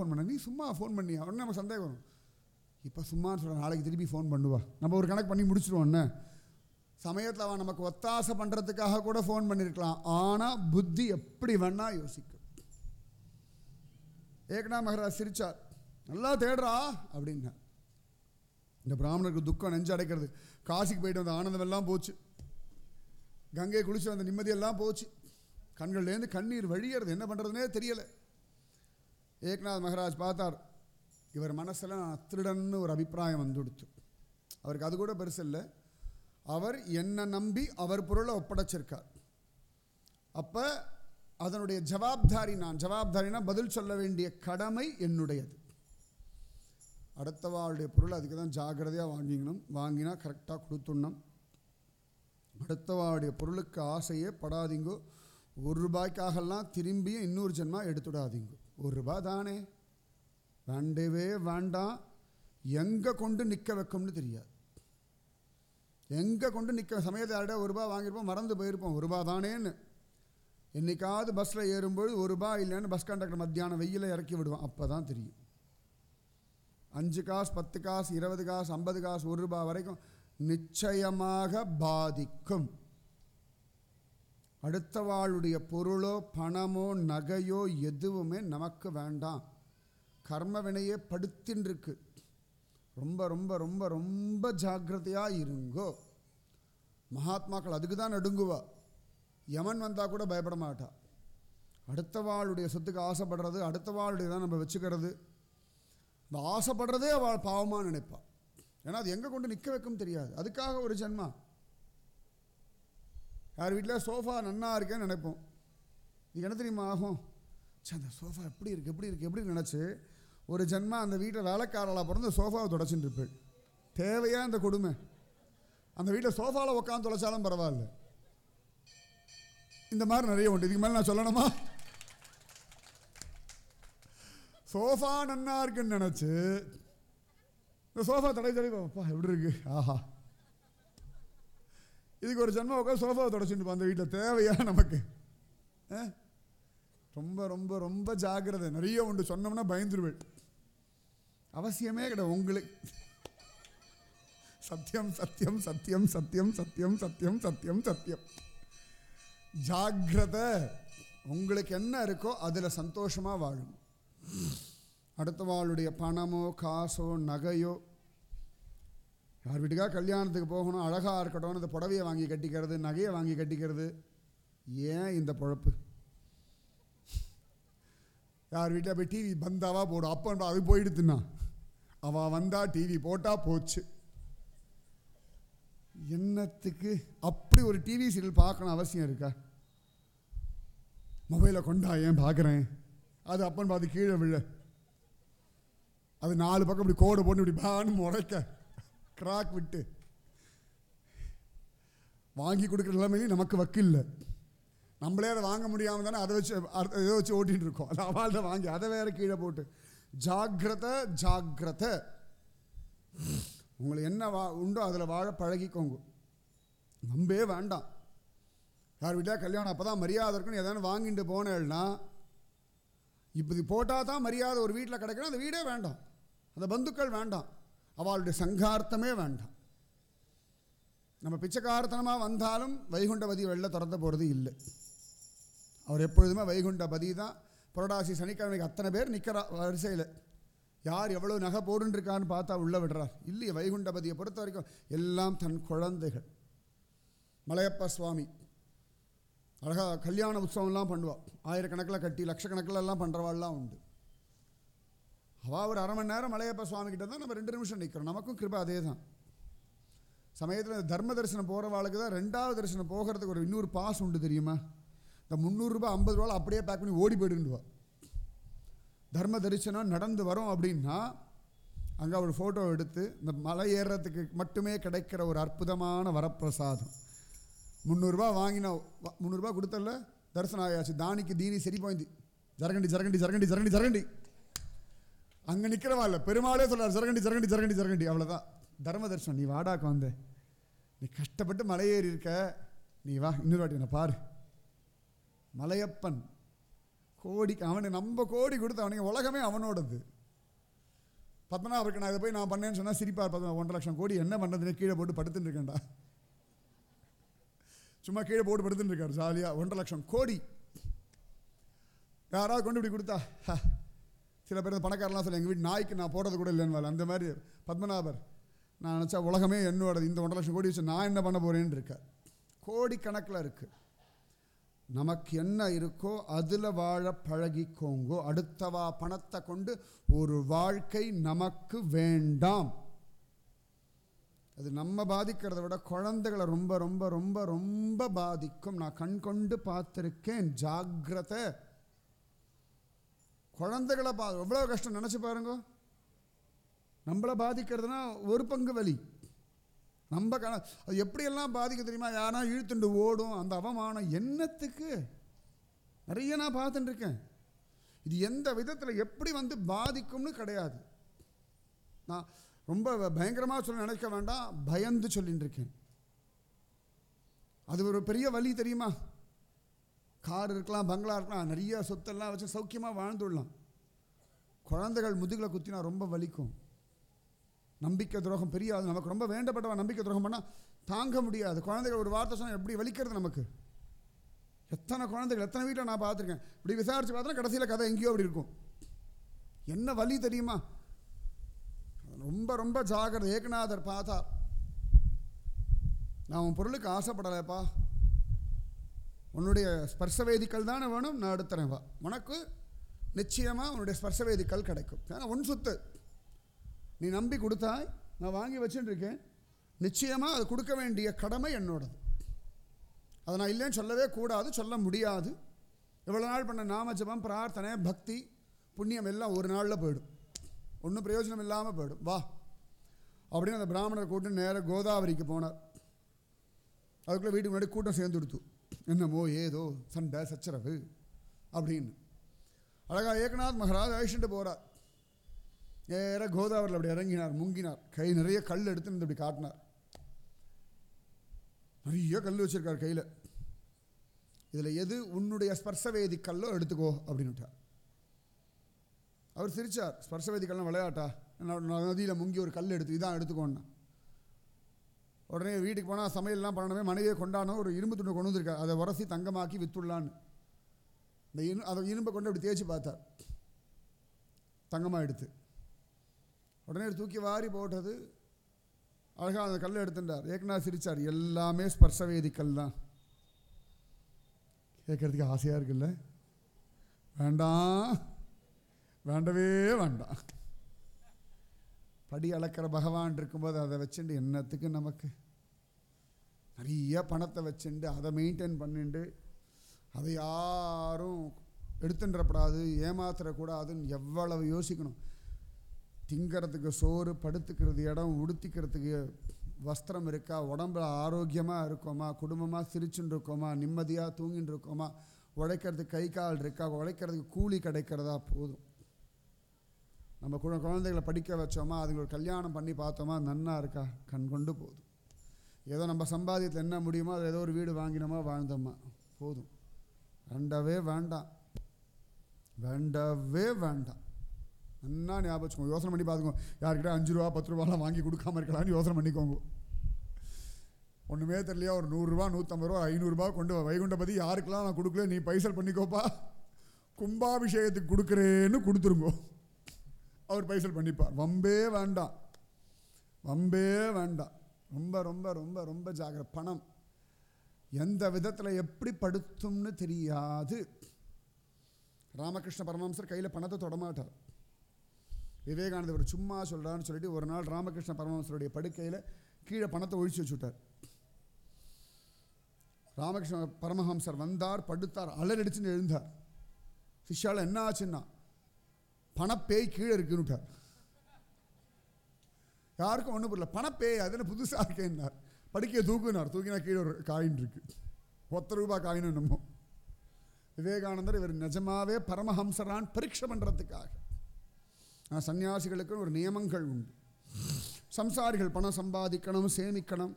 Phone பண்ண. நீ சும்மா ஃபோன் பண்ணியா? உடனே நம்ம சந்தேகம் வரும். இப்போ சும்மான்னு சொல்கிறேன் நாளைக்கு திருப்பி ஃபோன் பண்ணுவா நம்ம ஒரு கணக்கு பண்ணி முடிச்சிடுவோம் என்ன? சமயத்தில் அவன் நமக்கு ஒத்தாசை பண்ணுறதுக்காக கூட ஃபோன் பண்ணியிருக்கலாம் ஆனால் புத்தி எப்படி வேணால் யோசிக்கும். ஏகனா மகராஜ் சிரிச்சார். நல்லா தேடுறா அப்படின்னா இந்த பிராமணருக்கு துக்கம் நெஞ்சு அடைக்கிறது. காசிக்கு போயிட்டு வந்த ஆனந்தம் எல்லாம் போச்சு. கங்கை குளிச்சு வந்த நிம்மதியெல்லாம் போச்சு. கண்கள்லேருந்து கண்ணீர் வழியறது. என்ன பண்ணுறதுனே தெரியலை. ஏக்நாத் மகராஜ் பார்த்தார் இவர் மனசில் நான் திருடன்னு ஒரு அபிப்பிராயம் வந்துடுத்து. அவருக்கு அது கூட பெருசு இல்லை. அவர் என்னை நம்பி அவர் பொருளை ஒப்படைச்சிருக்கார். அப்போ அதனுடைய ஜவாப்தாரி நான் ஜவாப்தாரினா பதில் சொல்ல வேண்டிய கடமை என்னுடையது. அடுத்தவாளுடைய பொருள் அதுக்கு தான் ஜாக்கிரதையாக வாங்கிக்கணும். வாங்கினா கரெக்டாக கொடுத்துடணும். அடுத்தவாளுடைய பொருளுக்கு ஆசையே படாதீங்கோ. ஒரு ரூபாய்க்காகலாம் திரும்பியும் இன்னொரு ஜென்மா எடுத்துடாதீங்கோ. ஒரு ரூபாய் தானே? வேண்டவே வேண்டாம். எங்கே கொண்டு நிற்க வைக்கும்னு தெரியாது. எங்கே கொண்டு நிற்க சமயத்தாரிட ஒரு ரூபா வாங்கியிருப்போம் மறந்து போயிருப்போம். ஒரு ரூபா தானேன்னு. என்னைக்காவது பஸ்ஸில் ஏறும்போது ஒரு ரூபா இல்லைன்னு பஸ் கண்டக்டர் மத்தியானம் வெயில இறக்கி விடுவோம் அப்போ தான் தெரியும். அஞ்சு காசு பத்து காசு இருபது காசு ஐம்பது காசு ஒரு ரூபா வரைக்கும் நிச்சயமாக பாதிக்கும். அடுத்தவாளுடைய பொருளோ பணமோ நகையோ எதுவுமே நமக்கு வேண்டாம். கர்ம வினையே படுத்தின்றிருக்கு. ரொம்ப ரொம்ப ரொம்ப ரொம்ப ஜாக்கிரதையாக இருங்கோ. மகாத்மாக்கள் அதுக்கு தான் நடுங்குவா. யமன் வந்தால் கூட பயப்பட மாட்டா. அடுத்தவாளுடைய சொத்துக்கு ஆசைப்படுறது அடுத்தவாளுடைய தான் நம்ம வச்சுக்கிறது. இந்த ஆசைப்படுறதே அவள் பாவமாக நினைப்பாள் ஏன்னா அது எங்கே கொண்டு நிற்க வைக்கும் தெரியாது. அதுக்காக ஒரு ஜென்மா. யார் வீட்டில் சோஃபா நன்னா இருக்கேன்னு நினைப்போம். இது என்ன தெரியுமா ஆகும்? சே அந்த சோஃபா எப்படி இருக்குது எப்படி இருக்குது எப்படி நினச்சி ஒரு ஜென்மா அந்த வீட்டில் வேலைக்காரலாக பிறந்து சோஃபாவை தொடச்சிட்டு இருப்பேன் தேவையாக அந்த கொடுமை? அந்த வீட்டில் சோஃபாவில் உட்காந்து தொலைச்சாலும் பரவாயில்ல. இந்த மாதிரி நிறைய உண்டு. இதுக்கு மேலே நான் சொல்லணுமா? சோஃபா நன்னா இருக்குன்னு நினச்சி இந்த சோஃபா தடை தடை அப்பா எப்படி இருக்கு? ஆஹா. இதுக்கு ஒரு ஜென்மம் உட்காந்து சோஃபாவை தொடச்சிட்டு அந்த வீட்டில் தேவையா நமக்கு? ஆ? ரொம்ப ரொம்ப ரொம்ப ஜாக்கிரதை. நிறைய உண்டு. சொன்னோம்னா பயந்துருவேன். அவசியமே கிடையாது உங்களுக்கு. சத்தியம் சத்தியம் சத்தியம் சத்தியம் சத்தியம் சத்தியம் சத்தியம் சத்தியம். ஜாக்கிரதை. உங்களுக்கு என்ன இருக்கோ அதில் சந்தோஷமாக வாழும். அடுத்தவாளுடைய பணமோ காசோ நகையோ யார் வீட்டுக்காக கல்யாணத்துக்கு போகணும் அழகாக இருக்கட்டும் இந்த புடவையை வாங்கி கட்டிக்கிறது நகையை வாங்கி கட்டிக்கிறது ஏன் இந்த பொழப்பு? யார் வீட்டில் போய் டிவி பந்தாவா போடும் அப்போ அது போயிடுத்துன்னா அவள் வந்தா டிவி போட்டா போச்சு. என்னத்துக்கு அப்படி ஒரு டிவி சீரியல் பார்க்கணும் அவசியம் இருக்கா? மொபைலை கொண்டா ஏன் பார்க்குறேன்? அது அப்பன் பார்த்து கீழே விழ. அது நாலு பக்கம் இப்படி கோடு போட்டு இப்படி பான்னு முறைக்க. கிராக் விட்டு வாங்கி கொடுக்குற நிலைமையிலையும் நமக்கு வக்கு இல்லை. நம்மளே அதை வாங்க முடியாமல் தானே அதை வச்சு அதை இதை வச்சு ஓட்டிகிட்டு இருக்கோம். அது அவள்கிட்ட வாங்கி அதை வேற கீழே போட்டு ஜாகிரத ஜாகிரத உங்களை என்ன வா உண்டோ அதில் வாழ பழகிக்கோங்க. நம்பவே வேண்டாம். யார் வீட்டாக கல்யாணம் அப்போ தான் மரியாதை இருக்குன்னு எதாவது வாங்கிட்டு போனேன்னா இப்படி போட்டால் தான் மரியாதை ஒரு வீட்டில் கிடைக்கணும் அந்த வீடே வேண்டாம். அந்த பந்துக்கள் வேண்டாம். அவளுடைய சங்கார்த்தமே வேண்டாம். நம்ம பிச்சைக்காரத்தனமாக வந்தாலும் வைகுண்டபதி வெளில திறந்த போகிறது இல்லை. அவர் எப்பொழுதுமே வைகுண்டபதி தான். புரடாசி சனிக்கிழமைக்கு அத்தனை பேர் நிற்கிறா வரிசையில். யார் எவ்வளோ நகை போடுன்றிருக்கான்னு பார்த்தா உள்ளே விடுறார். இல்லையே வைகுண்டபதியை பொறுத்த வரைக்கும் எல்லாம் தன் குழந்தைகள். மலையப்ப சுவாமி. அழகாக கல்யாண உற்சவம்லாம் பண்ணுவாள் ஆயிரக்கணக்கில் கட்டி லட்சக்கணக்கில் எல்லாம் பண்ணுறவாள்லாம் உண்டு. அவள் ஒரு அரை மணி நேரம் மலையப்ப சுவாமி கிட்ட தான் நம்ம ரெண்டு நிமிஷம் நிற்கிறோம் நமக்கும் கிருபா அதே தான் சமயத்தில் தர்ம தரிசனம் போகிறவாளுக்கு தான் ரெண்டாவது தரிசனம் போகிறதுக்கு ஒரு இன்னொரு பாஸ் உண்டு தெரியுமா? இந்த முந்நூறுரூபா ஐம்பது ரூபா அப்படியே பேக் பண்ணி ஓடி போயிடுவா தர்ம தரிசனம் நடந்து வரோம் அப்படின்னா அங்கே ஒரு ஃபோட்டோ எடுத்து இந்த மலை ஏறுறதுக்கு மட்டுமே கிடைக்கிற ஒரு அற்புதமான வரப்பிரசாதம். முந்நூறுரூபா வாங்கின வ- முந்நூறுரூபா கொடுத்தல தரிசனம் ஆயாச்சு. தானிக்கு தீனி சரி போயிந்து. ஜரகண்டி ஜரகண்டி ஜரகண்டி ஜரகண்டி ஜரகண்டி. அங்கே நிற்கிறவா இல்லை. பெருமாளே சொல்கிறார் சரகண்டி சரகண்டி சரகண்டி சரகண்டி. அவ்வளோதான் தர்ம தர்ஷனம் நீ வாடாக்கு வந்த நீ கஷ்டப்பட்டு மலையேறி இருக்க. நீ வா இன்னொரு வாட்டி என்ன பாரு. மலையப்பன் கோடிக்கு அவனுக்கு நம்ம கோடி கொடுத்து அவனுக்கு உலகமே அவனோடது. பத்மநாபருக்கு நான் இதை போய் நான் பண்ணேன்னு சொன்னால் சிரிப்பார் பத்மநாப ஒன்றரை லட்சம் கோடி. என்ன பண்ணுறதுன்னு கீழே போட்டு படுத்துட்டு இருக்கேன்டா. சும்மா கீழே போட்டு படுத்துட்டு இருக்காரு ஜாலியாக ஒன்றரை லட்சம் கோடி. யாராவது கொண்டு இப்படி கொடுத்தா? சில பேர் பணக்காரலாம் பணக்காரெல்லாம் சொல்லி எங்கள் வீட்டு நாய்க்கு நான் போடுறது கூட இல்லைன்னு அந்த மாதிரி பத்மநாபர் நான் நினச்சா உலகமே என்னோடது இந்த ஒன்றரை லட்சம் கோடி வச்சு நான் என்ன பண்ண போகிறேன்னு இருக்கேன் கோடிக்கணக்கில் இருக்குது நமக்கு என்ன இருக்கோ அதில் வாழ பழகிக்கோங்கோ அடுத்தவா பணத்தை கொண்டு ஒரு வாழ்க்கை நமக்கு வேண்டாம். அது நம்ம பாதிக்கிறத விட குழந்தைகளை ரொம்ப ரொம்ப ரொம்ப ரொம்ப பாதிக்கும். நான் கண் கொண்டு பார்த்துருக்கேன். ஜாக்கிரதை. குழந்தைகளை பா எவ்வளோ கஷ்டம் நினச்சி பாருங்க. நம்மளை பாதிக்கிறதுனா ஒரு பங்கு வலி. நம்ம க அது எப்படியெல்லாம் பாதிக்க தெரியுமா? யாரா இழுத்துண்டு ஓடும் அந்த அவமானம் என்னத்துக்கு? நிறைய நான் பார்த்துட்டுருக்கேன். இது எந்த விதத்தில் எப்படி வந்து பாதிக்கும்னு கிடையாது. நான் ரொம்ப பயங்கரமாக சொல்ல நினைக்க வேண்டாம் பயந்து சொல்லிட்டு இருக்கேன் அது ஒரு பெரிய வழி தெரியுமா? கார் இருக்கலாம் பங்களா இருக்கலாம் நிறைய சொத்தெல்லாம் வச்சு சௌக்கியமாக வாழ்ந்துடலாம். குழந்தைகள் முதுகில் குத்தினா ரொம்ப வலிக்கும். நம்பிக்கை துரோகம் பெரிய ஆள் நமக்கு ரொம்ப வேண்டப்பட்டவன் நம்பிக்கை துரோகம் பண்ணால் தாங்க முடியாது. குழந்தைகள் ஒரு வார்த்தை சொன்னால் எப்படி வலிக்கிறது நமக்கு? எத்தனை குழந்தைகள் எத்தனை வீட்டில் நான் பார்த்துருக்கேன். இப்படி விசாரித்து பார்த்தா கடைசியில் கதை எங்கேயோ அப்படி இருக்கும். என்ன வலி தெரியுமா? ரொம்ப ரொம்ப ஜாகிரதை ஏகநாதர் பார்த்தா நான் உன் பொருளுக்கு ஆசைப்படலைப்பா உன்னுடைய ஸ்பர்சவேதிக்கல் தானே வேணும்? நான் எடுத்துறேன் வா. உனக்கு நிச்சயமாக உன்னுடைய ஸ்பர்சவேதிக்கல் கிடைக்கும். ஏன்னா உன் சொத்து. நீ நம்பி கொடுத்தாய் நான் வாங்கி வச்சுட்டுருக்கேன் நிச்சயமாக அது கொடுக்க வேண்டிய கடமை என்னோடது. அதை நான் இல்லைன்னு சொல்லவே கூடாது சொல்ல முடியாது. இவ்வளோ நாள் பண்ண நாமஜபம் பிரார்த்தனை பக்தி புண்ணியம் எல்லாம் ஒரு நாளில் போயிடும். ஒன்றும் பிரயோஜனம் இல்லாமல் போயிடும். வா. அப்படின்னு அந்த பிராமணர் கூட்டம் நேராக கோதாவரிக்கு போனார். அதுக்குள்ளே வீட்டுக்கு முன்னாடி கூட்டம் சேர்ந்து கொடுத்து. என்னமோ ஏதோ சண்டை சச்சரவு அப்படின்னு. அழகா ஏகநாத் மகராஜ் அழிச்சுட்டு போகிறார் நேர கோதாவரியில் அப்படி இறங்கினார் முங்கினார். கை நிறைய கல் எடுத்து இந்த அப்படி காட்டினார். நிறைய கல் வச்சுருக்கார் கையில். இதில் எது உன்னுடைய ஸ்பர்சவேதி கல்லோ எடுத்துக்கோ அப்படின்னுட்டார் அவர் சிரிச்சார் ஸ்பர்சவேதி கல்லாம் விளையாட்டா? நதியில் முங்கி ஒரு கல் எடுத்து இதான் எடுத்துக்கோன்னா. உடனே வீட்டுக்கு போனால் சமையல்லாம் பண்ணணுமே மனைவியை கொண்டாடணும் ஒரு இரும்பு துண்டு கொண்டு வந்திருக்கார் அதை உரசி தங்கமாக்கி வித்துடலான்னு. இந்த இரு அதை இரும்பை கொண்டு அப்படி தேய்ச்சி பார்த்தார் தங்கமாக எடுத்து. உடனே தூக்கி வாரி போட்டது அழகாக அந்த கல்லை எடுத்துட்டார். ஏக்கநாத் சிரிச்சார் எல்லாமே ஸ்பர்சவேதி கல் தான். கேட்கறதுக்கு ஆசையாக இருக்குல்ல? வேண்டாம். வேண்டவே வேண்டாம். படி அளக்கிற பகவான் இருக்கும்போது அதை வச்சுட்டு என்னத்துக்கு நமக்கு? நிறைய பணத்தை வச்சுண்டு அதை மெயின்டைன் பண்ணிண்டு அதை யாரும் எடுத்துன்றப்படாது ஏமாத்திரக்கூடாதுன்னு எவ்வளவு யோசிக்கணும். திங்கிறதுக்கு சோறு படுத்துக்கிறது இடம் உடுத்திக்கிறதுக்கு வஸ்திரம் இருக்கா உடம்புல ஆரோக்கியமாக இருக்கோமா குடும்பமாக சிரிச்சுன்னு இருக்கோமா நிம்மதியாக தூங்கின்னு இருக்கோமா உழைக்கிறதுக்கு கை கால் இருக்கா உழைக்கிறதுக்கு கூலி கிடைக்கிறதா போதும். நம்ம குழந்தைகளை படிக்க வச்சோமா அதுங்களுக்கு கல்யாணம் பண்ணி பார்த்தோமா நன்னா இருக்கா கண் கொண்டு போதும். ஏதோ நம்ம சம்பாதியத்தில் என்ன முடியுமோ அது ஏதோ ஒரு வீடு வாங்கினோமா வாழ்ந்தோமா? போதும். வேண்டவே வேண்டாம். வேண்டவே வேண்டாம். என்ன ஞாபகம் யோசனை பண்ணி பார்த்துக்கோங்க யார்கிட்ட அஞ்சு ரூபா பத்து ரூபாலாம் வாங்கி கொடுக்காம இருக்கலாம்னு யோசனை பண்ணிக்கோங்க. ஒன்றுமே தெரியலையா? ஒரு நூறுரூவா நூற்றம்பது ரூபா ஐநூறுரூபா கொண்டு வா. வைகுண்டபதி யாருக்கெல்லாம் நான் கொடுக்கல நீ பைசல் பண்ணிக்கோப்பா. கும்பாபிஷேகத்துக்கு கொடுக்குறேன்னு கொடுத்துருங்கோ. அவர் பைசல் பண்ணிப்பார். வம்பே வேண்டாம். வம்பே வேண்டாம். ரொம்ப ரொம்ப ரொம்ப ரொம்ப ஜாகிர பணம். எந்த விதத்தில் எப்படி படுத்தும்னு தெரியாது. ராமகிருஷ்ண பரமஹம்சர் கையில் பணத்தை தொடமாட்டார் விவேகானந்தர் சும்மா சொல்கிறான்னு சொல்லிட்டு ஒரு நாள் ராமகிருஷ்ண பரமஹம்சருடைய படுக்கையில் கீழே பணத்தை ஒழிச்சு வச்சுட்டார். ராமகிருஷ்ண பரமஹம்சர் வந்தார் படுத்தார் அலரடிச்சுன்னு எழுந்தார். சிஷ்யாவில் என்ன ஆச்சுன்னா பணப்பேய் கீழே இருக்குன்னுட்டார். யாருக்கும் ஒன்றும் புரியல. பணப்பே அதில் புதுசாக இருக்கேன்னார் படிக்க தூக்குனார். தூக்கினா கீழே ஒரு காயின் இருக்கு. ஒத்த ரூபா காயின் நம்ம விவேகானந்தர் இவர் நிஜமாவே பரமஹம்சரான் பரீட்சை பண்ணுறதுக்காக ஆனால் சன்னியாசிகளுக்கு ஒரு நியமங்கள் உண்டு. சம்சாரிகள் பணம் சம்பாதிக்கணும் சேமிக்கணும்.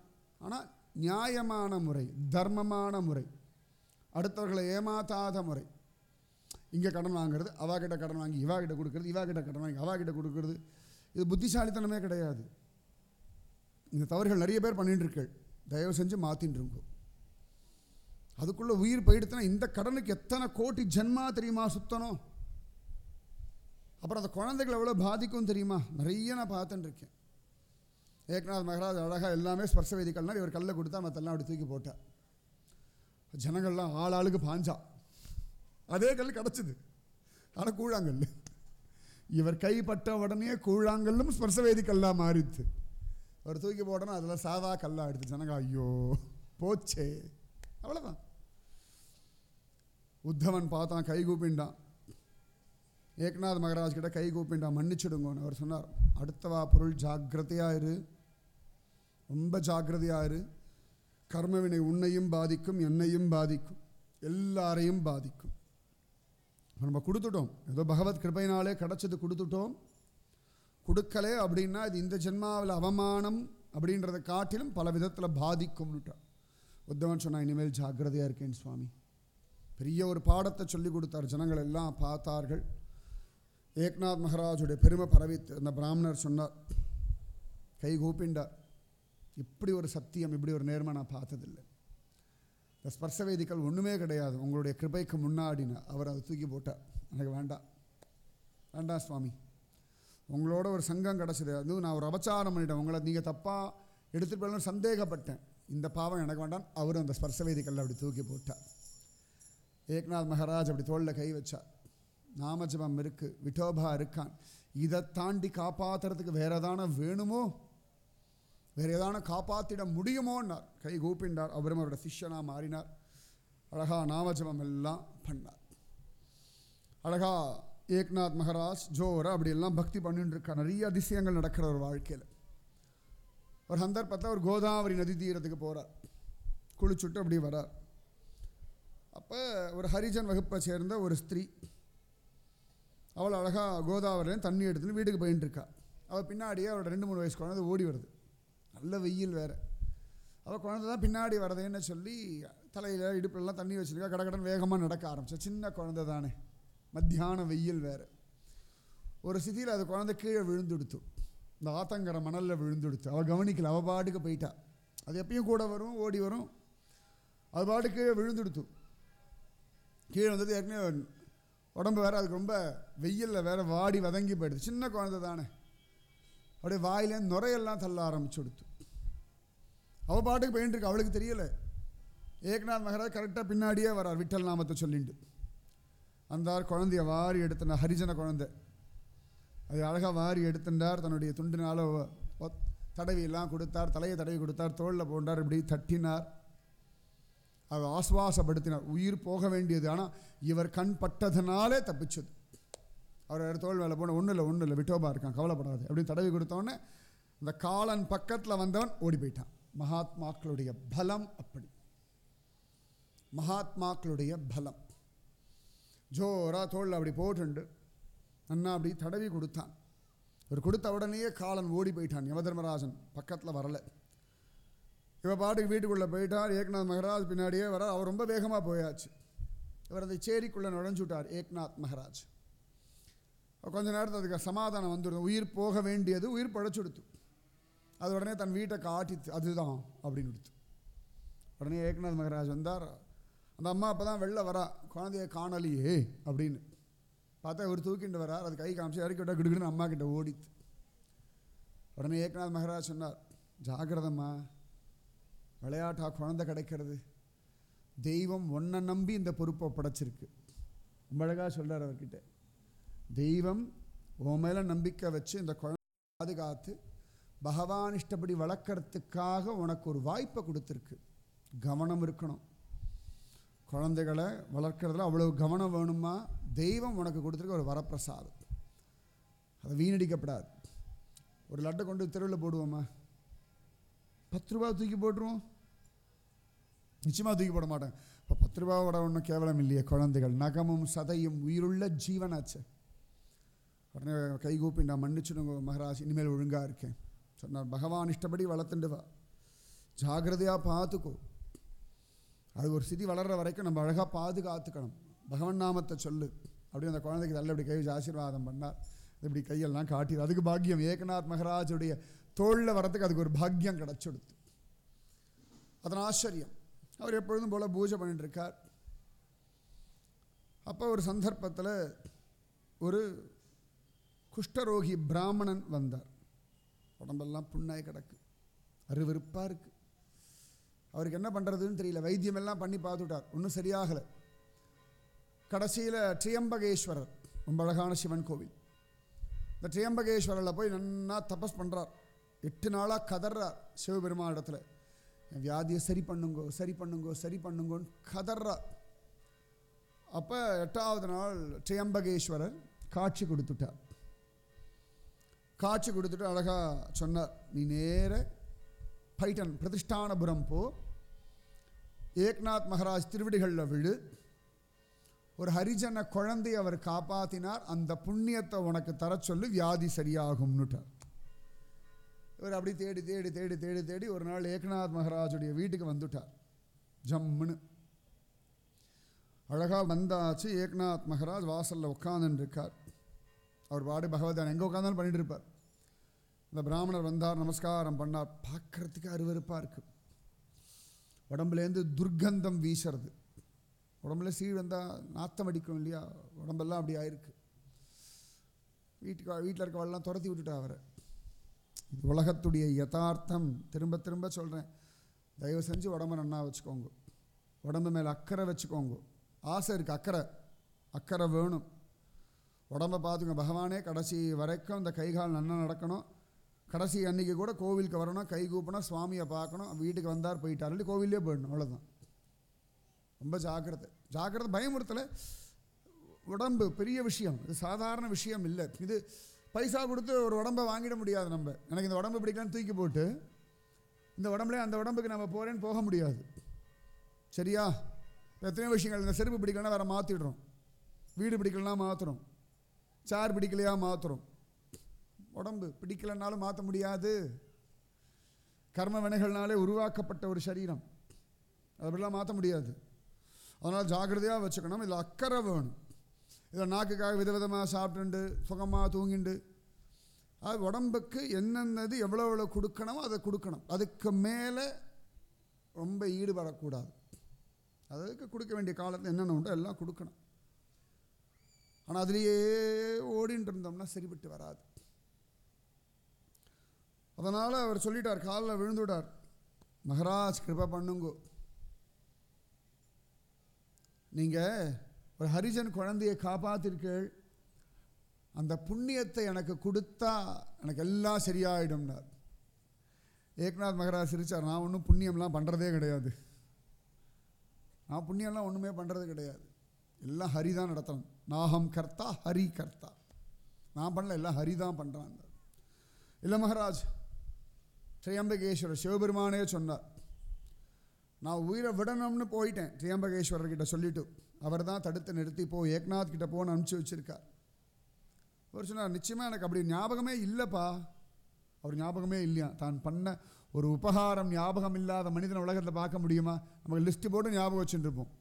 ஆனால் நியாயமான முறை தர்மமான முறை அடுத்தவர்களை ஏமாத்தாத முறை. இங்கே கடன் வாங்குறது அவா கிட்ட கடன் வாங்கி இவா கிட்ட கொடுக்குறது இவா கிட்ட கடன் வாங்கி அவா கிட்ட கொடுக்குறது. இது புத்திசாலித்தனமே கிடையாது. இந்த தவறுகள் நிறைய பேர் பண்ணிட்டுருக்கள். தயவு செஞ்சு மாற்றின்னு அதுக்குள்ளே உயிர் போயிடுத்துனா இந்த கடனுக்கு எத்தனை கோடி ஜென்மா தெரியுமா சுத்தணும் அப்புறம் அந்த குழந்தைகள் எவ்வளோ பாதிக்கும் தெரியுமா? நிறைய நான் பார்த்துட்டுருக்கேன் ஏக்நாத் மகராஜ் அழகாக எல்லாமே ஸ்பர்ஷ வேதிக்கள்னால் இவர் கல்லை கொடுத்தா மற்றெல்லாம் அப்படி தூக்கி போட்டார். ஜனங்கள்லாம் ஆள் ஆளுக்கு பாஞ்சா. அதே கல் கிடச்சிது. ஆனால் கூழாங்கல். இவர் கைப்பட்ட உடனே கூழாங்கல்லும் ஸ்பர்சவேதி கல்லாக மாறிடுது அவர் தூக்கி போட்டோன்னா அதில் சாதா கல்லாக எடுத்து ஜனங்க ஐயோ போச்சே. அவ்வளோதான் உத்தவன் பார்த்தான் கை கூப்பிண்டான். ஏக்நாத் மகராஜ் கிட்ட கை கூப்பிண்டான் மன்னிச்சுடுங்கன்னு. அவர் சொன்னார் அடுத்தவா பொருள் ஜாக்கிரதையாக இரு. ரொம்ப ஜாக்கிரதையாக இரு. கர்மவினை உன்னையும் பாதிக்கும் என்னையும் பாதிக்கும். எல்லாரையும் பாதிக்கும். நம்ம கொடுத்துட்டோம். ஏதோ பகவத் கிருபையினாலே கிடச்சது கொடுத்துட்டோம். கொடுக்கலே அப்படின்னா இது இந்த ஜென்மாவில் அவமானம் அப்படின்றத காட்டிலும் பல விதத்தில் பாதிக்கும்னுட்டார். உத்தவன் சொன்னால் இனிமேல் ஜாக்கிரதையாக இருக்கேன் சுவாமி. பெரிய ஒரு பாடத்தை சொல்லி கொடுத்தார். ஜனங்கள் எல்லாம் பார்த்தார்கள். ஏக்நாத் மகாராஜுடைய பெருமை பரவி அந்த பிராமணர் சொன்னார் கை கூப்பிண்டார். இப்படி ஒரு சத்தியம் இப்படி ஒரு நேர்மை நான் பார்த்ததில்லை. இந்த ஸ்பர்ச வேதிகள் ஒன்றுமே கிடையாது. உங்களுடைய கிருபைக்கு முன்னாடின்னு அவர் அதை தூக்கி போட்டார். எனக்கு வேண்டாம். வேண்டாம் சுவாமி. உங்களோட ஒரு சங்கம் கிடச்சிது. அது நான் ஒரு அபச்சாரம் பண்ணிட்டேன். உங்களை நீங்கள் தப்பாக எடுத்துகிட்டு போயிடலாம் சந்தேகப்பட்டேன். இந்த பாவம் எனக்கு வேண்டாம். அவர் அந்த ஸ்பர்ச வேதிகளில் அப்படி தூக்கி போட்டார். ஏக்நாத் மகாராஜ் அப்படி தோளில் கை வச்சார். நாமஜபம் இருக்கு விட்டோபா இருக்கான். இதை தாண்டி காப்பாத்துறதுக்கு வேறு எதான வேணுமோ? வேற ஏதான காப்பாற்றிட முடியுமோன்னார். கை கூப்பிண்டார் அவரும் அவரோட சிஷ்யனா மாறினார். அழகா நாமஜபம் எல்லாம் பண்ணார். அழகா ஏக்நாத் மகராஜ் ஜோரா அப்படி எல்லாம் பக்தி பண்ணிட்டு இருக்கா நிறைய அதிசயங்கள் நடக்கிற ஒரு வாழ்க்கையில். ஒரு சந்தர்ப்பத்தில் ஒரு கோதாவரி நதி தீரத்துக்கு போகிறார் குளிச்சுட்டு அப்படி வரார். அப்போ ஒரு ஹரிஜன் வகுப்பை சேர்ந்த ஒரு ஸ்திரீ அவள் அழகாக கோதாவரியில் தண்ணி எடுத்துன்னு வீட்டுக்கு போயின்னு இருக்கா அவள் பின்னாடியே அவளோட ரெண்டு மூணு வயசு குழந்தை ஓடி வருது. நல்ல வெயில் வேறு. அவள் குழந்தை தான் பின்னாடி வரதேன்னு சொல்லி தலையில் இடுப்புலலாம் தண்ணி வச்சுருக்கா கடகடன் வேகமாக நடக்க ஆரம்பிச்சா. சின்ன குழந்தை தானே. மத்தியான வெயில் வேறு. ஒரு சிதியில் அது குழந்தை கீழே விழுந்துடுத்து. இந்த ஆத்தங்கரை மணலில் விழுந்துடுத்து. அவள் கவனிக்கல அவள் பாட்டுக்கு போயிட்டா. அது எப்பயும் கூட வரும் ஓடி வரும். அது பாட்டுக்கு கீழே விழுந்துடுத்து. கீழே வந்தது ஏற்கனவே உடம்பு வேறு அதுக்கு ரொம்ப வெயிலில் வேறு வாடி வதங்கி போயிடுது. சின்ன குழந்தை தானே. அப்படியே வாயிலேருந்து நுரையெல்லாம் தள்ள ஆரம்பிச்சு கொடுத்து அவள் பாட்டுக்கு போயின்னு இருக்கு அவளுக்கு தெரியலை. ஏக்நாத் மகராஜ் கரெக்டாக பின்னாடியே வரார் விட்டல் நாமத்தை சொல்லிட்டு அந்தார் குழந்தைய வாரி எடுத்துன ஹரிஜன குழந்தை. அது அழகாக வாரி எடுத்துட்டார் தன்னுடைய துண்டினால் தடவியெல்லாம் கொடுத்தார் தலையை தடவி கொடுத்தார் தோளில் போண்டார் இப்படி தட்டினார். அவர் ஆஸ்வாசப்படுத்தினார் உயிர் போக வேண்டியது. ஆனால் இவர் கண் பட்டதுனாலே தப்பிச்சது. அவர் தோல் வேலை போன ஒன்றும் இல்லை ஒன்றும் இல்லை விட்டோபா இருக்கான் கவலைப்படாது அப்படின்னு தடவி கொடுத்தோடனே இந்த காலன் பக்கத்தில் வந்தவன் ஓடி போயிட்டான். மகாத்மாக்களுடைய பலம் அப்படி. மகாத்மாக்களுடைய பலம். ஜோரா தோளில் அப்படி போட்டுண்டு. அண்ணா அப்படி தடவி கொடுத்தான். அவர் கொடுத்த உடனேயே காலன் ஓடி போயிட்டான். யமதர்மராஜன் பக்கத்தில் வரலை. இவ பாட்டுக்கு வீட்டுக்குள்ளே போயிட்டார் ஏக்நாத் மகராஜ் பின்னாடியே வர அவர் ரொம்ப வேகமாக போயாச்சு. இவர் அதை சேரிக்குள்ளே நுழைஞ்சுட்டார் ஏக்நாத் மகராஜ். கொஞ்ச நேரத்தில் அதுக்கு சமாதானம் வந்துடும் உயிர் போக வேண்டியது உயிர் பழச்சுடுத்து. அது உடனே தன் வீட்டை காட்டித்து அதுதான் அப்படின்னு கொடுத்து. உடனே ஏக்நாத் மகராஜ் வந்தார். அந்த அம்மா அப்போ தான் வெளில வரா குழந்தைய காணலையே அப்படின்னு. பார்த்தா இவர் தூக்கிட்டு வரார். அது கை காமிச்சு இறக்கி விட்டா கிடுக்குன்னு அம்மா கிட்ட ஓடித்து. உடனே ஏக்நாத் மகராஜ் சொன்னார் ஜாகிரதம்மா விளையாட்டா குழந்தை கிடைக்கிறது. தெய்வம் ஒன்றை நம்பி இந்த பொறுப்பை படைச்சிருக்கு. ரொம்ப அழகாக சொல்கிறார் அவர்கிட்ட. தெய்வம் உன் மேலே நம்பிக்கை வச்சு இந்த குழந்தை பாதுகாத்து பகவான் இஷ்டப்படி வளர்க்குறதுக்காக உனக்கு ஒரு வாய்ப்பை கொடுத்துருக்கு. கவனம் இருக்கணும். குழந்தைகளை வளர்க்குறதுல அவ்வளோ கவனம் வேணுமா? தெய்வம் உனக்கு கொடுத்துருக்க ஒரு வரப்பிரசாதம். அதை வீணடிக்கப்படாது. ஒரு லட்டை கொண்டு தெருவில் போடுவோமா? பத்து ரூபா தூக்கி போட்டுருவோம். நிச்சயமாக தூக்கி போட மாட்டேன். இப்போ பத்து ரூபாவோட ஒன்றும் கேவலம் இல்லையே குழந்தைகள். நகமும் சதையும் உயிருள்ள ஜீவனாச்சு. உடனே கை கூப்பி நான் மன்னிச்சுடுங்க மகராஜ் இனிமேல் ஒழுங்காக இருக்கேன். சொன்னார் பகவான் இஷ்டப்படி வளர்த்துண்டு வா. ஜாகிரதையாக பார்த்துக்கோ அது ஒரு சிதி வளர்கிற வரைக்கும் நம்ம அழகாக பாதுகாத்துக்கணும். பகவன் நாமத்தை சொல்லு. அப்படியே அந்த குழந்தைக்கு நல்ல இப்படி கை ஆசீர்வாதம் பண்ணார். இப்படி கையெல்லாம் காட்டி அதுக்கு பாக்கியம் ஏகநாத் மகராஜுடைய தோளில் வரத்துக்கு அதுக்கு ஒரு பாக்கியம் கிடச்சுடுத்து. அதன் ஆச்சரியம். அவர் எப்பொழுதும் போல் பூஜை பண்ணிட்டு இருக்கார் அப்போ ஒரு சந்தர்ப்பத்தில் ஒரு குஷ்டரோகி பிராமணன் வந்தார். உடம்பெல்லாம் புண்ணாய் கிடக்கு. அருவருப்பாக இருக்குது அவருக்கு என்ன பண்ணுறதுன்னு தெரியல. வைத்தியம் எல்லாம் பண்ணி பார்த்துட்டார். ஒன்றும் சரியாகலை. கடைசியில் ட்ரியம்பகேஸ்வரர் ரொம்ப அழகான சிவன் கோவில். இந்த ட்ரியம்பகேஸ்வரில் போய் நன்னா தபஸ் பண்ணுறார் எட்டு நாளாக கதறார் சிவபெருமான் இடத்துல. என் வியாதியை சரி பண்ணுங்கோ சரி பண்ணுங்கோ சரி பண்ணுங்கோன்னு கதறார் அப்போ எட்டாவது நாள் ட்ரியம்பகேஸ்வரர் காட்சி கொடுத்துட்டார். காட்சி கொடுத்துட்டு அழகாக சொன்னார். நீ நேர பைட்டன் பிரதிஷ்டானபுரம் போ. ஏக்நாத் மகாராஜ் திருவிடிகளில் விழு. ஒரு ஹரிஜன குழந்தையை அவர் காப்பாற்றினார் அந்த புண்ணியத்தை உனக்கு தர சொல்லி வியாதி சரியாகும்னுட்டார். இவர் அப்படி தேடி தேடி தேடி தேடி தேடி ஒரு நாள் ஏக்நாத் மகாராஜுடைய வீட்டுக்கு வந்துட்டார். ஜம்முன்னு. அழகாக வந்தாச்சு. ஏக்நாத் மகாராஜ் வாசலில் உட்காந்துருக்கார் இருக்கார் அவர் பாடு பகவதான் எங்கே உட்காந்தாலும் பண்ணிட்டு இருப்பார். இந்த பிராமணர் வந்தார் நமஸ்காரம் பண்ணார். பார்க்கறதுக்கு அருவருப்பாக இருக்குது உடம்புலேருந்து துர்க்கந்தம் வீசுறது. உடம்புல சீழ் வந்தால் நாத்தம் அடிக்கும் இல்லையா? உடம்பெல்லாம் அப்படி ஆயிருக்கு. வீட்டுக்கு வீட்டில் இருக்கவெல்லாம் துரத்தி விட்டுட்டா அவரை. இது உலகத்துடைய யதார்த்தம். திரும்ப திரும்ப சொல்கிறேன் தயவு செஞ்சு உடம்ப நன்னா வச்சுக்கோங்க. உடம்பு மேலே அக்கறை வச்சுக்கோங்க. ஆசை இருக்குது அக்கறை. அக்கறை வேணும். உடம்பை பார்த்துங்க பகவானே கடைசி வரைக்கும் இந்த கைகால் நல்லா நடக்கணும். கடைசி அன்னைக்கு கூட கோவிலுக்கு வரணும் கை கூப்பினா சுவாமியை பார்க்கணும் வீட்டுக்கு வந்தார் போயிட்டார். இல்லாட்டி கோவிலே போயிடணும் அவ்வளோதான் ரொம்ப ஜாக்கிரதை. ஜாக்கிரதை பயமுறுத்தலை. உடம்பு பெரிய விஷயம். இது சாதாரண விஷயம் இல்லை. இது பைசா கொடுத்து ஒரு உடம்பை வாங்கிட முடியாது நம்ம. எனக்கு இந்த உடம்பு பிடிக்கலான்னு தூக்கி போட்டு இந்த உடம்புல அந்த உடம்புக்கு நம்ம போகிறேன்னு போக முடியாது. சரியா? எத்தனையோ விஷயங்கள். இந்த செருப்பு பிடிக்கலன்னா வேறு மாற்றிடுறோம் வீடு பிடிக்கலனா மாற்றுறோம் சார் பிடிக்கலையா மாற்றுறோம் உடம்பு பிடிக்கலைன்னாலும் மாற்ற முடியாது. கர்ம வினைகள்னாலே உருவாக்கப்பட்ட ஒரு சரீரம். அது அப்படிலாம் மாற்ற முடியாது. அதனால் ஜாக்கிரதையாக வச்சுக்கணும். இதில் அக்கறை வேணும். இதில் நாக்குக்காக விதவிதமாக சாப்பிட்டுண்டு சுகமாக தூங்கிண்டு. அது உடம்புக்கு என்னென்னது எவ்வளோ எவ்வளோ கொடுக்கணுமோ அதை கொடுக்கணும். அதுக்கு மேலே ரொம்ப ஈடுபடக்கூடாது. அதுக்கு கொடுக்க வேண்டிய காலத்தில் என்னென்ன உண்டோ எல்லாம் கொடுக்கணும். ஆனால் அதுலேயே ஓடின்னு இருந்தோம்னா சரிபட்டு வராது. அதனால் அவர் சொல்லிட்டார் காலில் விழுந்துவிட்டார். மகராஜ் கிருபா பண்ணுங்கோ. நீங்கள் ஒரு ஹரிஜன் குழந்தையை காப்பாற்றிருக்கீள் அந்த புண்ணியத்தை எனக்கு கொடுத்தா எனக்கு எல்லாம் சரியாயிடும்னார். ஏக்நாத் மகராஜ் சிரிச்சார் நான் ஒன்றும் புண்ணியம்லாம் பண்ணுறதே கிடையாது. நான் புண்ணியம்லாம் ஒன்றுமே பண்ணுறது கிடையாது. எல்லாம் ஹரி தான் நடத்தணும். நாகம் கர்த்தா ஹரி கர்த்தா. நான் பண்ணல எல்லாம் ஹரி தான் பண்ணுறான் இல்லை மகராஜ் திரியம்பகேஸ்வரர் சிவபெருமானே சொன்னார். நான் உயிரை விடணும்னு போயிட்டேன் திரியம்பகேஸ்வரர்கிட்ட சொல்லிவிட்டு அவர் தான் தடுத்து நிறுத்தி போ ஏக்நாத் கிட்ட போன்னு அனுப்பிச்சி வச்சிருக்கார். அவர் சொன்னார் நிச்சயமாக எனக்கு அப்படி ஞாபகமே இல்லைப்பா. அவர் ஞாபகமே இல்லையா? தான் பண்ண ஒரு உபகாரம் ஞாபகம் இல்லாத மனிதன் உலகத்தில் பார்க்க முடியுமா? நமக்கு லிஸ்ட்டு போட்டு ஞாபகம் வச்சுட்டுருப்போம்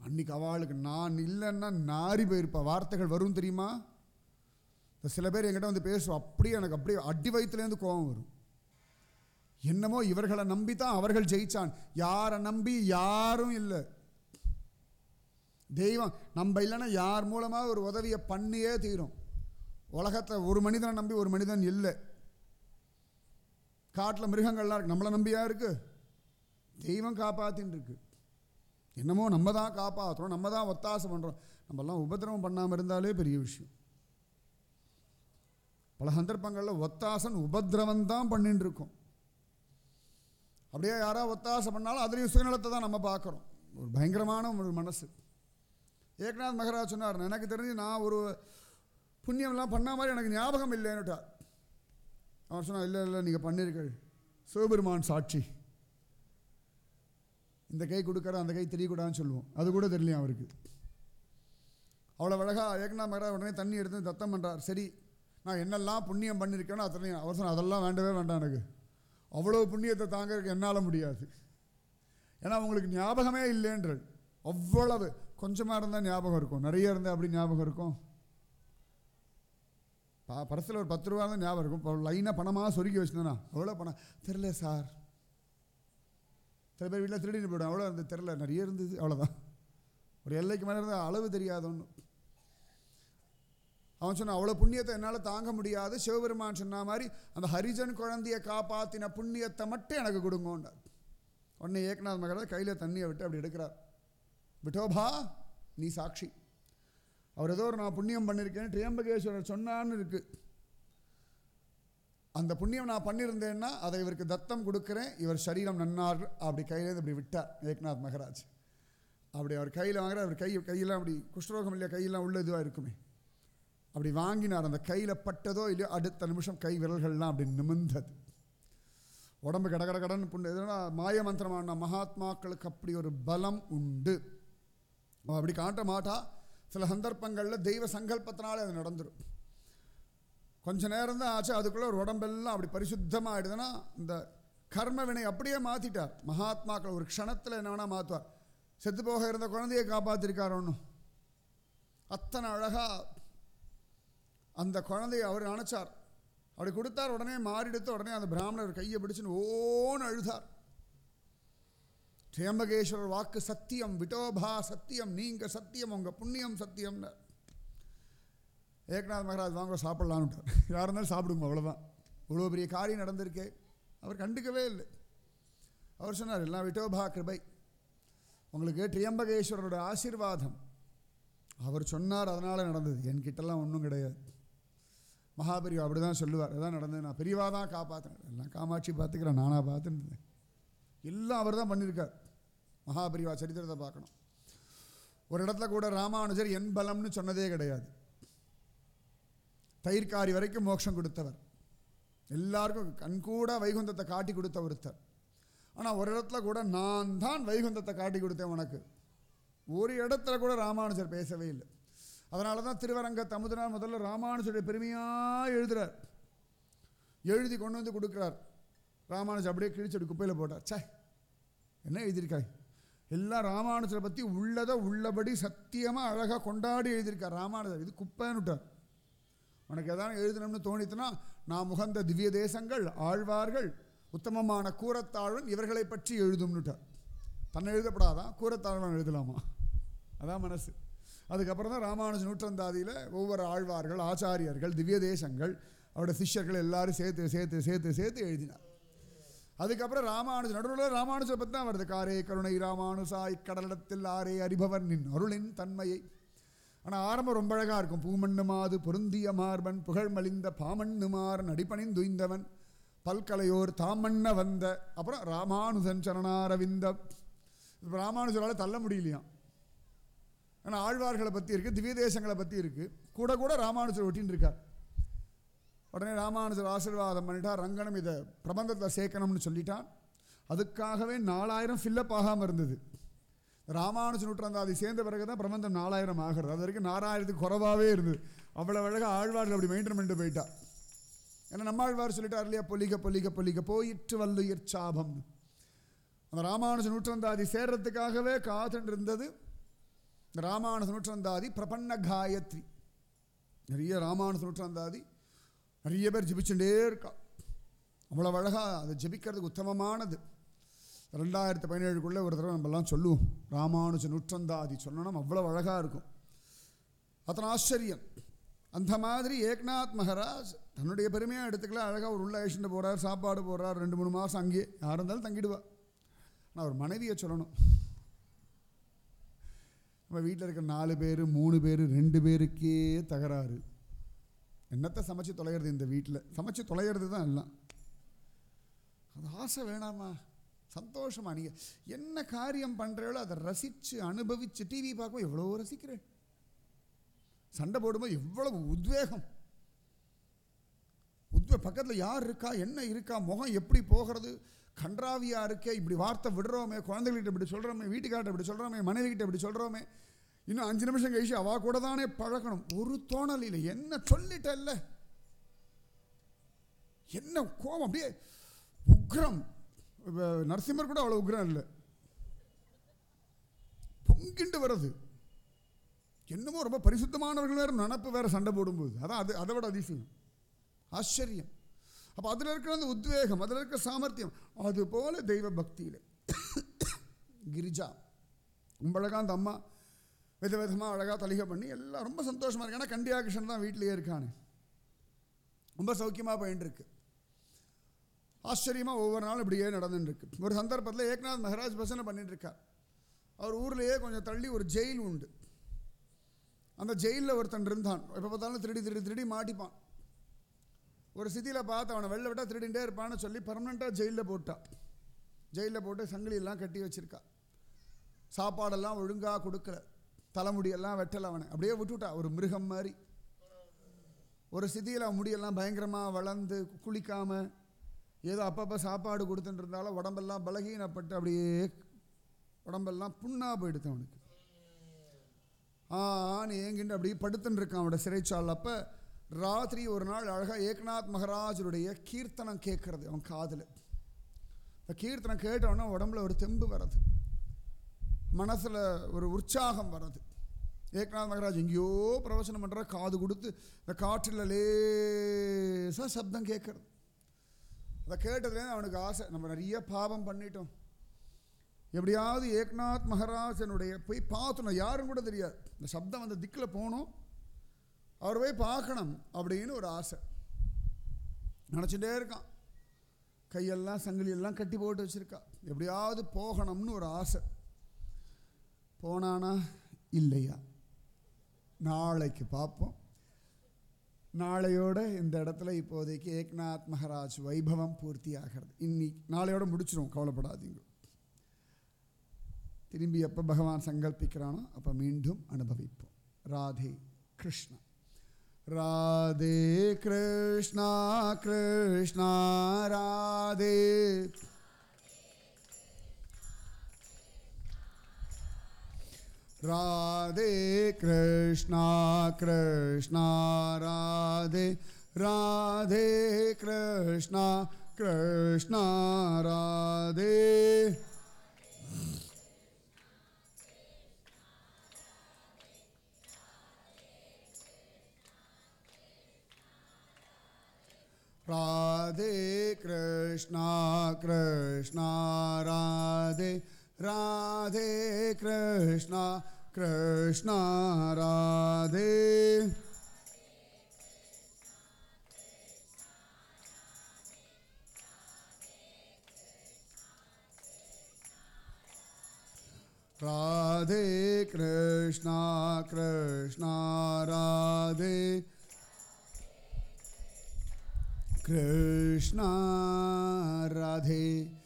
அன்னைக்கு அவளுக்கு நான் இல்லைன்னா நாரி போயிருப்பா. வார்த்தைகள் வரும் தெரியுமா? இந்த சில பேர் என்கிட்ட வந்து பேசுவோம் அப்படியே எனக்கு அப்படியே அடி வயிற்றுலேருந்து கோபம் வரும். என்னமோ இவர்களை நம்பி தான் அவர்கள் ஜெயிச்சான். யாரை நம்பி யாரும் இல்லை. தெய்வம் நம்ம இல்லைன்னா யார் மூலமாக ஒரு உதவியை பண்ணியே தீரும். உலகத்தில் ஒரு மனிதனை நம்பி ஒரு மனிதன் இல்லை. காட்டில் மிருகங்கள்லாம் இருக்குது நம்மளை நம்பியாக இருக்கு? தெய்வம் காப்பாத்தின்னு என்னமோ நம்ம தான் காப்பாற்றுறோம் நம்ம தான் ஒத்தாசை பண்ணுறோம் நம்மலாம் உபதிரவம் பண்ணாமல் இருந்தாலே பெரிய விஷயம். பல சந்தர்ப்பங்களில் ஒத்தாசன் உபதிரவம் தான் பண்ணிட்டு இருக்கும் அப்படியே யாராவது ஒத்தாசை பண்ணாலும் அதுலேயும் சுயநலத்தை தான் நம்ம பார்க்குறோம். ஒரு பயங்கரமான ஒரு மனசு. ஏக்நாத் மகராஜ் சொன்னார் எனக்கு தெரிஞ்சு நான் ஒரு புண்ணியம்லாம் பண்ண மாதிரி எனக்கு ஞாபகம் இல்லைன்னுட்டார். அவர் சொன்னார் இல்லை இல்லை நீங்கள் பண்ணிருக்கள் சிவபெருமான் சாட்சி. இந்த கை கொடுக்குற அந்த கை தெரியக்கூடாதுன்னு சொல்லுவோம். அது கூட தெரியலையும் அவருக்கு? அவ்வளோ அழகாக ஏக்நாத் மகராஜ் உடனே தண்ணி எடுத்து தத்தம் பண்ணுறார் சரி நான் என்னெல்லாம் புண்ணியம் பண்ணியிருக்கேனோ அத்தனை அவர் சொன்ன அதெல்லாம் வேண்டவே வேண்டாம் எனக்கு. அவ்வளோ புண்ணியத்தை தாங்கிறதுக்கு என்னால் முடியாது. ஏன்னா உங்களுக்கு ஞாபகமே இல்லைன்றது அவ்வளவு கொஞ்சமாக இருந்தால் ஞாபகம் இருக்கும். நிறைய இருந்தால் அப்படி ஞாபகம் இருக்கும்? பா பரசில் ஒரு பத்து ரூபா தான் ஞாபகம் இருக்கும். இப்போ லைனாக பணமாக சொருக்கி வச்சுருந்தேனா அவ்வளோ பணம்? தெரில சார். சில பேர் வீட்டில் திருடிட்டு போய்டும் அவ்வளோ இருந்தது. தெரில நிறைய இருந்தது. அவ்வளோதான் ஒரு எல்லைக்கு மேலே இருந்தால் அளவு தெரியாத ஒன்று அவன் சொன்னான் அவ்வளோ புண்ணியத்தை என்னால் தாங்க முடியாது. சிவபெருமான் சொன்ன மாதிரி அந்த ஹரிஜன் குழந்தையை காப்பாற்றின புண்ணியத்தை மட்டும் எனக்கு கொடுங்கோண்டார் உடனே ஏக்நாத் மகராஜ் கையில் தண்ணியை விட்டு அப்படி எடுக்கிறார். விட்டோபா நீ சாட்சி. அவர் ஏதோ ஒரு நான் புண்ணியம் பண்ணியிருக்கேன் திரியம்பகேஸ்வரர் சொன்னான்னு இருக்குது அந்த புண்ணியம் நான் பண்ணியிருந்தேன்னா அதை இவருக்கு தத்தம் கொடுக்குறேன். இவர் சரீரம் நன்னார். அப்படி கையிலேருந்து இப்படி விட்டார் ஏக்நாத் மகராஜ். அப்படி அவர் கையில் வாங்குற அவர் கை கையெல்லாம் அப்படி குஷ்ரோகம் இல்லையா? கையெல்லாம் உள்ள இதுவாக இருக்குமே. அப்படி வாங்கினார். அந்த கையில் பட்டதோ இல்லையோ அடுத்த நிமிஷம் கை விரல்கள்லாம் அப்படி நிமிர்ந்தது. உடம்பு கட கட கடன்னு புண்ணு எதுனா மாய மந்திரமான? மகாத்மாக்களுக்கு அப்படி ஒரு பலம் உண்டு. அவன் அப்படி காட்ட மாட்டா. சில சந்தர்ப்பங்களில் தெய்வ சங்கல்பத்தினாலே அது நடந்துடும் கொஞ்ச நேரம் தான் ஆச்சு. அதுக்குள்ளே ஒரு உடம்பெல்லாம் அப்படி பரிசுத்தமாகிடுதுன்னா இந்த கர்ம வினை அப்படியே மாற்றிட்டார் மகாத்மாக்கள் ஒரு க்ஷணத்தில் என்ன வேணால் மாற்றுவார் செத்து போக இருந்த குழந்தையை காப்பாற்றிருக்கார் ஒன்றும் அத்தனை அழகாக அந்த குழந்தையை அவர் நினச்சார் அப்படி கொடுத்தார் உடனே மாறிடுத்து உடனே அந்த பிராமணர் கையை பிடிச்சுன்னு ஓன்னு அழுதார். திரியம்பகேஸ்வரர் வாக்கு சத்தியம் விட்டோபா சத்தியம் நீங்கள் சத்தியம் உங்கள் புண்ணியம் சத்தியம்னார் ஏக்நாத் மகராஜ் வாங்க சாப்பிட்லான்ட்டார் யார் இருந்தாலும் சாப்பிடுங்க அவ்வளோதான் இவ்வளோ பெரிய காரியம் நடந்திருக்கே. அவர் கண்டுக்கவே இல்லை. அவர் சொன்னார் எல்லாம் விட்டோபா கிருபை. உங்களுக்கு திரியம்பகேஸ்வரரோட ஆசீர்வாதம். அவர் சொன்னார் அதனால் நடந்தது. என்கிட்டலாம் ஒன்றும் கிடையாது. மகாபெரிவா அப்படி தான் சொல்லுவார். அதான் நடந்தது. நான் பெரியவா தான் காப்பாற்றினேன் எல்லாம் காமாட்சி பார்த்துக்கிறேன் நானாக பார்த்துன்னு எல்லாம் அவர் தான் பண்ணியிருக்கார். மகாபெரிவா சரித்திரத்தை பார்க்கணும். ஒரு இடத்துல கூட ராமானுஜர் என் பலம்னு சொன்னதே கிடையாது. தயிர்காரி வரைக்கும் மோட்சம் கொடுத்தவர். எல்லாருக்கும் கண்கூட வைகுந்தத்தை காட்டி கொடுத்த ஒருத்தர். ஆனால் ஒரு இடத்துல கூட நான் தான் வைகுந்தத்தை காட்டி கொடுத்தேன் உனக்கு. ஒரு இடத்துல கூட ராமானுஜர் பேசவே இல்லை. அதனால தான் திருவரங்க தமுதனார் முதல்ல ராமானுஜருடைய பெருமையாக எழுதுகிறார் எழுதி கொண்டு வந்து கொடுக்குறார். ராமானுஜர் அப்படியே கிழிச்சடி குப்பையில் போட்டார். சே என்ன எழுதியிருக்காய்? எல்லாம் ராமானுஜரை பற்றி உள்ளதை உள்ளபடி சத்தியமாக அழகாக கொண்டாடி எழுதியிருக்கார் ராமானுஜர். இது குப்பைன்னு விட்டார் உனக்கு எதாவது எழுதணும்னு தோணித்துனா நான் முகந்த திவ்ய தேசங்கள் ஆழ்வார்கள் உத்தமமான கூரத்தாழ்வன் இவர்களை பற்றி எழுதும்னுட்டார். தன்னை எழுதப்படாதான் கூரத்தாழ்வன் எழுதலாமா? அதான் மனசு. அதுக்கப்புறம் தான் ராமானுஜ நூற்றந்தாதியில் ஒவ்வொரு ஆழ்வார்கள் ஆச்சாரியர்கள் திவ்ய தேசங்கள் அவருடைய சிஷ்யர்கள் எல்லாரும் சேர்த்து சேர்த்து சேர்த்து சேர்த்து எழுதினார். அதுக்கப்புறம் ராமானுஜ நடுவில் ராமானுஜ பற்றி தான் வருது. காரே கருணை ராமானுசாய் கடலிடத்தில் ஆரே அறிபவர் நின் அருளின் தன்மையை. ஆனால் ஆரம்பம் ரொம்ப அழகாக இருக்கும். பூமண்ணு மாது பொருந்திய மார்பன் புகழ் மலிந்த பாமண்ணுமாறன் அடிப்பணிந்துய்ந்தவன் பல்கலையோர் தாமண்ண வந்த அப்புறம் ராமானுஜன் சரணாரவிந்த ராமானுஜரால் தள்ள முடியலையாம். ஆனால் ஆழ்வார்களை பற்றி இருக்குது திவ்ய தேசங்களை பற்றி இருக்குது கூட கூட ராமானுஜர் ஒட்டின்னு இருக்கார் உடனே ராமானுஜர் ஆசீர்வாதம் பண்ணிட்டார் ரங்கனம் இதை பிரபந்தத்தில் சேர்க்கணும்னு சொல்லிட்டான். அதுக்காகவே நாலாயிரம் ஃபில்லப் ஆகாமல் இருந்தது. ராமானுஜ நூற்றாந்தாதி சேர்ந்த பிறகு தான் பிரபந்தம் நாலாயிரம் ஆகிறது. அது வரைக்கும் நாலாயிரத்துக்கு குறவாகவே இருந்தது. அவ்வளோ அழகாக ஆழ்வார்கள் அப்படி மெயின்டைன் பண்ணிட்டு போயிட்டா. ஏன்னா நம்ம ஆழ்வார் சொல்லிட்டார் இல்லையா பொலிக பொலிக பொலிக போயிற்று வல்லுயிர் சாபம். அந்த ராமானுஜ நூற்றாந்தாதி சேர்றதுக்காகவே காத்துட்டு இருந்தது. இந்த ராமானுஜ நூற்றந்தாதி பிரபன்ன காயத்ரி. நிறைய ராமானுஜ நூற்றந்தாதி நிறைய பேர் ஜபிச்சுட்டே இருக்கா. அவ்வளோ அழகாக அதை ஜபிக்கிறதுக்கு உத்தமமானது. ரெண்டாயிரத்து பதினேழுக்குள்ளே ஒரு தடவை நம்மலாம் சொல்லுவோம். ராமானுஜ நூற்றந்தாதி சொல்லணும் அவ்வளோ அழகாக இருக்கும். அத்தனை ஆச்சரியம். அந்த மாதிரி ஏக்நாத் மகாராஜ் தன்னுடைய பெருமையாக எடுத்துக்கலாம் அழகாக ஒரு உள்ள அழிச்சுட்டு போகிறார் சாப்பாடு போடுறார் ரெண்டு மூணு மாதம் அங்கேயே. யார் இருந்தாலும் தங்கிடுவா. ஆனால் ஒரு மனைவியை சொல்லணும். நம்ம வீட்டில் இருக்கிற நாலு பேர் மூணு பேர் ரெண்டு பேருக்கே தகராறு. என்னத்தை சமைச்சு தொலைகிறது இந்த வீட்டில் சமைச்சு தொலைகிறது தான் எல்லாம். அது ஆசை வேணாமா? சந்தோஷமா? நீங்கள் என்ன காரியம் பண்ணுறீங்களோ அதை ரசித்து அனுபவித்து டிவி பார்க்கும் எவ்வளோ ரசிக்கிறேன்? சண்டை போடும்போது எவ்வளவு உத்வேகம். உத்வே பக்கத்தில் யார் இருக்கா என்ன இருக்கா முகம் எப்படி போகிறது? கன்றாவியாக இருக்கே இப்படி வார்த்தை விடுறோமே குழந்தைகிட்ட இப்படி சொல்கிறோமே வீட்டுக்கார்ட்ட இப்படி சொல்கிறோமே மனைவிகிட்ட இப்படி சொல்கிறோமே இன்னும் அஞ்சு நிமிஷம் கழிச்சு அவா கூட தானே பழக்கணும் ஒரு தோணல் இல்லை. என்ன சொல்லிட்டல்ல என்ன கோபம். அப்படியே உக்ரம். நரசிம்மர் கூட அவ்வளோ உக்ரம் இல்லை. பொங்கிண்டு வருது என்னமோ ரொம்ப பரிசுத்தமானவர்கள் வேறு நினப்பு வேறு சண்டை போடும்போது. அதான் அது அதை விட அதிசயம். ஆச்சரியம். அப்போ அதில் இருக்கிற அந்த உத்வேகம் அதில் இருக்கிற சாமர்த்தியம் அது போல தெய்வ பக்தியில் கிரிஜா ரொம்ப அழகாக அந்த அம்மா வித விதமாக அழகாக தலிகை பண்ணி எல்லாம் ரொம்ப சந்தோஷமாக இருக்கு. ஏன்னா கண்டியா கிருஷ்ணன் தான் வீட்டிலேயே இருக்கானு. ரொம்ப சௌக்கியமாக போயின்ட்டுருக்கு ஆச்சரியமாக ஒவ்வொரு நாளும் இப்படியே நடந்துட்டுருக்கு ஒரு சந்தர்ப்பத்தில் ஏக்நாத் மகராஜ் பசனை பண்ணிட்டுருக்கார் அவர் ஊர்லேயே கொஞ்சம் தள்ளி ஒரு ஜெயில் உண்டு. அந்த ஜெயிலில் ஒருத்தன் இருந்தான். எப்போ பார்த்தாலும் திருடி திருடி திருடி மாட்டிப்பான். ஒரு சிதியில் பார்த்து அவனை வெளில விட்டால் திருடிகிட்டே இருப்பான்னு சொல்லி பர்மனெண்ட்டாக ஜெயிலில் போட்டா. ஜெயிலில் போட்டு சங்கிலியெல்லாம் கட்டி வச்சுருக்கா. சாப்பாடெல்லாம் ஒழுங்காக கொடுக்கல. தலைமுடியெல்லாம் வெட்டலை அவனை. அப்படியே விட்டுவிட்டா ஒரு மிருகம் மாதிரி. ஒரு சிதியில் அவன் முடியெல்லாம் பயங்கரமாக வளர்ந்து குளிக்காமல் ஏதோ அப்பப்போ சாப்பாடு கொடுத்துட்டு இருந்தாலும் உடம்பெல்லாம் பலகீனப்பட்டு அப்படியே உடம்பெல்லாம் புண்ணாக போயிடுது அவனுக்கு. ஆன்னு ஏங்கிட்டு அப்படியே படுத்துன்னு இருக்கான் அவனோட சிறைச்சால். அப்போ ராத்திரி ஒரு நாள் அழகாக ஏக்நாத் மகராஜருடைய கீர்த்தனம் கேட்குறது அவன் காதில். இந்த கீர்த்தனம் கேட்டவொடனே உடம்புல ஒரு தெம்பு வர்றது. மனசில் ஒரு உற்சாகம் வர்றது. ஏக்நாத் மகராஜ் எங்கேயோ பிரவசனம் பண்ணுற காது கொடுத்து இந்த காற்றில் லேசாக சப்தம் கேட்குறது. அதை கேட்டதுலேருந்து அவனுக்கு ஆசை நம்ம நிறைய பாவம் பண்ணிட்டோம். எப்படியாவது ஏக்நாத் மகராஜனுடைய போய் பார்த்தணும் யாரும் கூட தெரியாது. இந்த சப்தம் அந்த திக்கில் போகணும் அவர் போய் பார்க்கணும் அப்படின்னு ஒரு ஆசை. நினச்சிட்டே இருக்கான். கையெல்லாம் சங்கிலியெல்லாம் கட்டி போட்டு வச்சுருக்கா. எப்படியாவது போகணும்னு ஒரு ஆசை. போனானா இல்லையா? நாளைக்கு பார்ப்போம். நாளையோட இந்த இடத்துல இப்போதைக்கு ஏக்நாத் மகராஜ் வைபவம் பூர்த்தி ஆகிறது இன்னைக்கு நாளையோட முடிச்சிடும் கவலைப்படாதீங்க. திரும்பி எப்போ பகவான் சங்கல்பிக்கிறானோ அப்போ மீண்டும் அனுபவிப்போம். Radhe Krishna. Radhe Krishna Krishna Radhe Radhe Krishna Krishna Radhe Radhe Krishna Radhe Krishna Krishna Radhe Radhe Krishna Krishna Radhe. Radhe Krishna Krishna Radhe Krishna Radhe